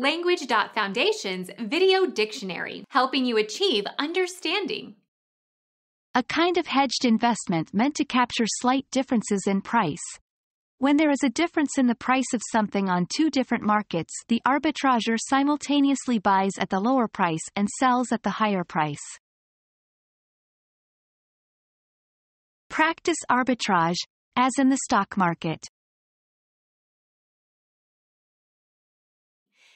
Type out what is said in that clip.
Language.Foundation's Video Dictionary, helping you achieve understanding. A kind of hedged investment meant to capture slight differences in price. When there is a difference in the price of something on two different markets, the arbitrager simultaneously buys at the lower price and sells at the higher price. Practice arbitrage, as in the stock market.